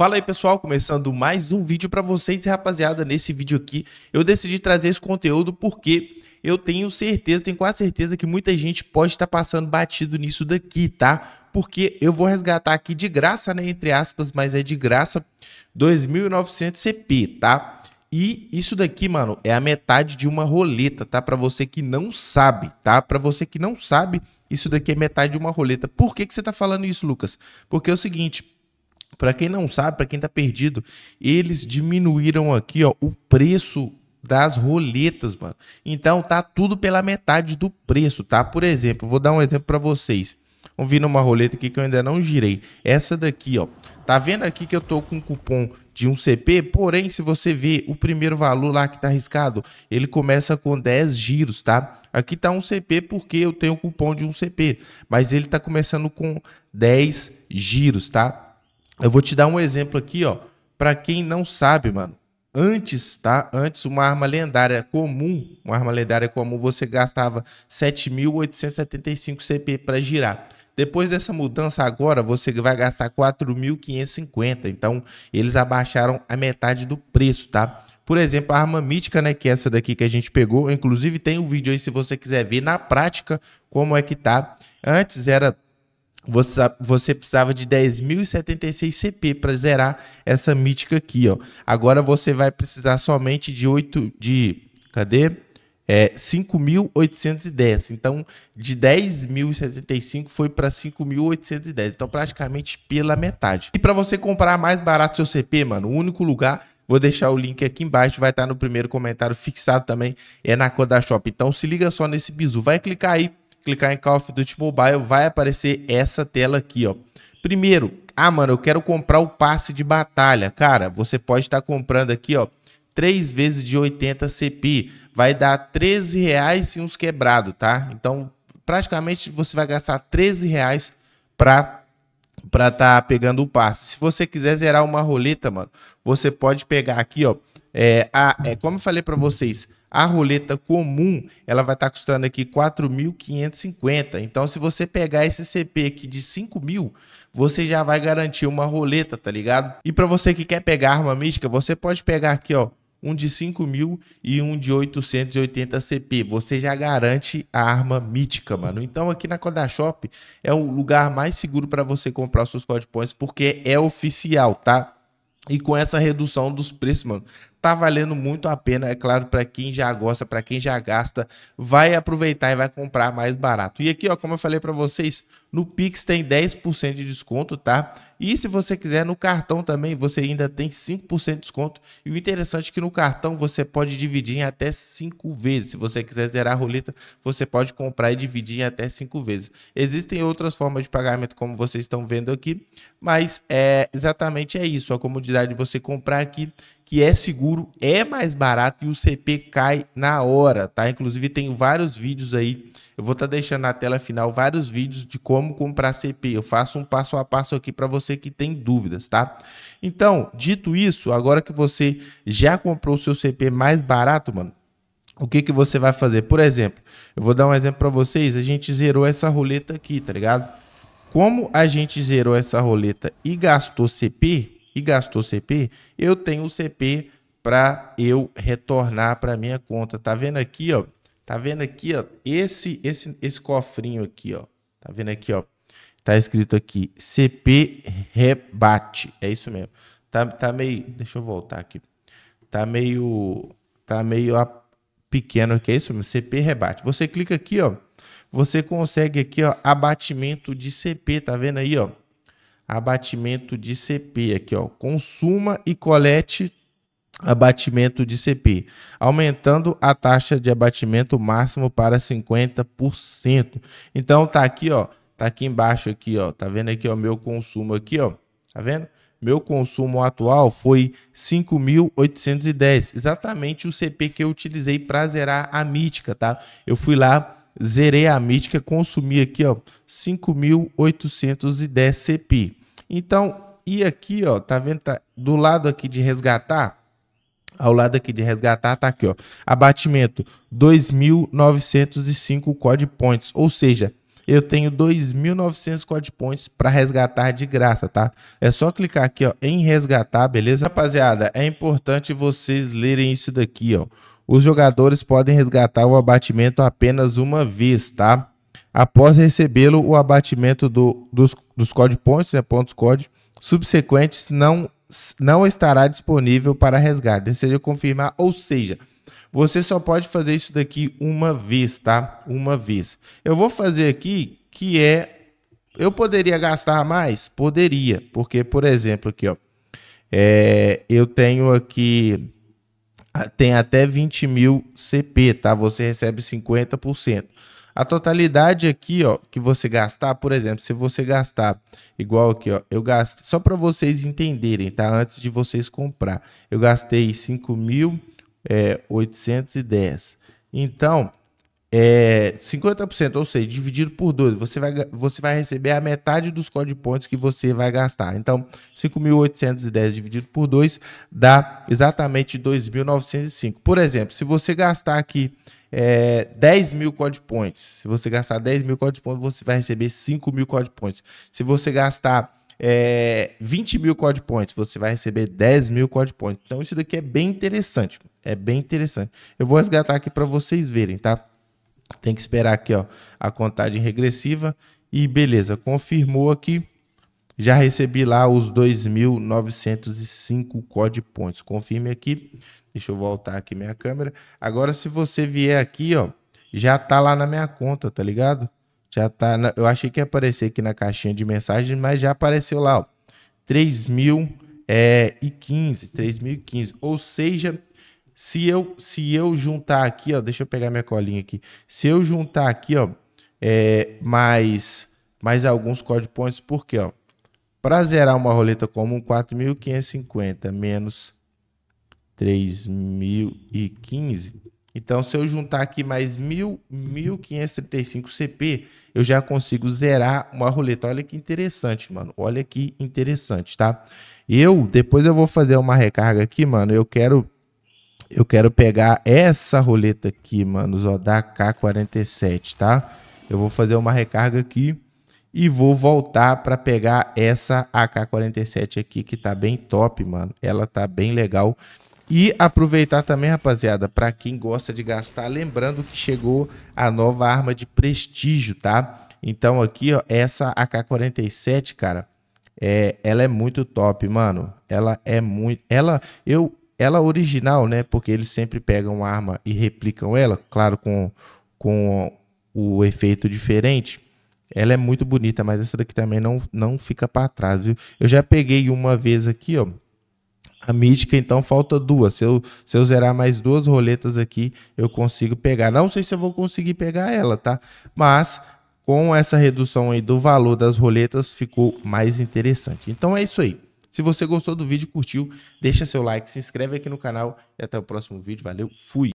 Fala aí pessoal, começando mais um vídeo para vocês rapaziada, nesse vídeo aqui eu decidi trazer esse conteúdo porque eu tenho certeza, tenho quase certeza que muita gente pode estar passando batido nisso daqui, tá? Porque eu vou resgatar aqui de graça, né, entre aspas, mas é de graça 2.900 CP, tá? E isso daqui, mano, é a metade de uma roleta, tá? Para você que não sabe, tá? Para você que não sabe, isso daqui é metade de uma roleta. Por que, que você tá falando isso, Lucas? Porque é o seguinte, para quem não sabe, para quem tá perdido, eles diminuíram aqui, ó, o preço das roletas, mano. Então tá tudo pela metade do preço, tá? Por exemplo, vou dar um exemplo para vocês. Vamos vir numa roleta aqui que eu ainda não girei. Essa daqui, ó. Tá vendo aqui que eu tô com um cupom de um CP? Porém, se você ver o primeiro valor lá que tá arriscado, ele começa com 10 giros, tá? Aqui tá um CP porque eu tenho cupom de um CP, mas ele tá começando com 10 giros, tá? Eu vou te dar um exemplo aqui, ó. Para quem não sabe, mano. Antes, tá? Antes, uma arma lendária comum, uma arma lendária comum, você gastava 7.875 CP para girar. Depois dessa mudança agora, você vai gastar 4.550. Então, eles abaixaram a metade do preço, tá? Por exemplo, a arma mítica, né, que é essa daqui que a gente pegou, inclusive tem um vídeo aí se você quiser ver na prática como é que tá. Antes era você, você precisava de 10.076 CP para zerar essa mítica aqui, ó. Agora você vai precisar somente de 8 de cadê? É 5.810. Então, de 10.075 foi para 5.810. Então, praticamente pela metade. E para você comprar mais barato seu CP, mano, o único lugar Vou deixar o link aqui embaixo, vai estar no primeiro comentário fixado também, é na Coda Shop. Então se liga só nesse bizu, vai clicar aí, clicar em Call of Duty Mobile, vai aparecer essa tela aqui, ó. Primeiro, ah, mano, eu quero comprar o passe de batalha. Cara, você pode estar comprando aqui, ó, 3 vezes de 80 CP. Vai dar 13 reais e uns quebrados, tá? Então, praticamente você vai gastar 13 reais para para estar tá pegando o passe. Se você quiser zerar uma roleta, mano, você pode pegar aqui, ó. É, a, é como eu falei para vocês, a roleta comum, ela vai estar tá custando aqui 4.550. Então, se você pegar esse CP aqui de 5 mil, você já vai garantir uma roleta, tá ligado? E para você que quer pegar arma mística, você pode pegar aqui, ó, um de 5 mil e um de 880 CP. Você já garante a arma mítica, mano. Então aqui na Codashop é o lugar mais seguro para você comprar os seus code points porque é oficial, tá? E com essa redução dos preços, mano, tá valendo muito a pena, é claro, para quem já gosta, para quem já gasta, vai aproveitar e vai comprar mais barato. E aqui, ó, como eu falei para vocês, no Pix tem 10% de desconto, tá? E se você quiser no cartão também, você ainda tem 5% de desconto. E o interessante é que no cartão você pode dividir em até 5 vezes. Se você quiser zerar a roleta, você pode comprar e dividir em até 5 vezes. Existem outras formas de pagamento, como vocês estão vendo aqui, mas é exatamente é isso. A comodidade de você comprar aqui que é seguro, é mais barato e o CP cai na hora, tá? Inclusive tem vários vídeos aí, eu vou estar tá deixando na tela final vários vídeos de como comprar CP. Eu faço um passo a passo aqui para você que tem dúvidas, tá? Então, dito isso, agora que você já comprou o seu CP mais barato, mano, o que que você vai fazer? Por exemplo, eu vou dar um exemplo para vocês, a gente zerou essa roleta aqui, tá ligado? Como a gente zerou essa roleta e gastou CP, e gastou CP, eu tenho o CP para eu retornar para minha conta. Tá vendo aqui, ó? Tá vendo aqui, ó? Esse esse esse cofrinho aqui, ó. Tá vendo aqui, ó? Tá escrito aqui CP rebate. É isso mesmo. Tá, tá meio, deixa eu voltar aqui. Tá meio tá meio pequeno aqui, é isso mesmo, CP rebate. Você clica aqui, ó. Você consegue aqui, ó, abatimento de CP, tá vendo aí, ó? abatimento de CP aqui, ó, consuma e colete abatimento de CP, aumentando a taxa de abatimento máximo para 50%. Então tá aqui, ó, tá aqui embaixo aqui, ó, tá vendo aqui, ó, meu consumo aqui, ó, tá vendo? Meu consumo atual foi 5.810, exatamente o CP que eu utilizei para zerar a mítica, tá? Eu fui lá zerei a mítica, consumi aqui, ó, 5.810 CP. Então, e aqui, ó, tá vendo? Tá do lado aqui de resgatar, ao lado aqui de resgatar, tá aqui, ó, abatimento 2.905 code points, ou seja, eu tenho 2.900 code points para resgatar de graça, tá? É só clicar aqui, ó, em resgatar, beleza? Rapaziada, é importante vocês lerem isso daqui, ó. Os jogadores podem resgatar o abatimento apenas uma vez, tá? Após recebê-lo, o abatimento do, dos, dos code points, né, pontos code, subsequentes não, não estará disponível para resgate. Deseja confirmar, ou seja, você só pode fazer isso daqui uma vez, tá? Uma vez. Eu vou fazer aqui que é... Eu poderia gastar mais? Poderia. Porque, por exemplo, aqui, ó. É, eu tenho aqui... Tem até 20 mil CP, tá? Você recebe 50%. A totalidade aqui, ó, que você gastar, por exemplo, se você gastar igual aqui, ó, eu gasto só para vocês entenderem, tá? Antes de vocês comprar, eu gastei 5 mil é, 810. Então, é 50%, ou seja, dividido por 12, você vai, você vai receber a metade dos code points que você vai gastar. Então, 5.810 dividido por 2 dá exatamente 2.905. Por exemplo, se você gastar aqui é, 10 mil code points, se você gastar 10 mil code points, você vai receber 5 mil code points. Se você gastar é, 20 mil code points, você vai receber 10 mil code points. Então, isso daqui é bem interessante. É bem interessante. Eu vou resgatar aqui para vocês verem, tá? Tem que esperar aqui, ó, a contagem regressiva. E beleza, confirmou aqui. Já recebi lá os 2.905 code points. Confirme aqui. Deixa eu voltar aqui minha câmera. Agora, se você vier aqui, ó, já tá lá na minha conta, tá ligado? Já tá, na, eu achei que ia aparecer aqui na caixinha de mensagem, mas já apareceu lá, ó. 3015, é, 3015. Ou seja, se eu se eu juntar aqui, ó, deixa eu pegar minha colinha aqui. Se eu juntar aqui, ó, é, mais mais alguns code points, porque, ó, para zerar uma roleta comum, 4.550 menos 3.015 então, se eu juntar aqui mais 1.535 CP, eu já consigo zerar uma roleta. Olha que interessante, mano. Olha que interessante, tá? Eu, depois eu vou fazer uma recarga aqui, mano. Eu quero eu quero pegar essa roleta aqui, mano, ó, da K47, tá? Eu vou fazer uma recarga aqui e vou voltar para pegar essa AK-47 aqui, que tá bem top, mano. Ela tá bem legal. E aproveitar também, rapaziada, para quem gosta de gastar, lembrando que chegou a nova arma de prestígio, tá? Então aqui, ó, essa AK-47, cara, é, ela é muito top, mano. Ela é muito, ela, eu, ela original, né? Porque eles sempre pegam arma e replicam ela, claro, com, com o efeito diferente. Ela é muito bonita, mas essa daqui também não, não fica para trás, viu? Eu já peguei uma vez aqui, ó a mítica, então falta duas. Se eu, se eu zerar mais duas roletas aqui, eu consigo pegar. Não sei se eu vou conseguir pegar ela, tá? Mas com essa redução aí do valor das roletas, ficou mais interessante. Então é isso aí. Se você gostou do vídeo, curtiu, deixa seu like, se inscreve aqui no canal e até o próximo vídeo. Valeu, fui!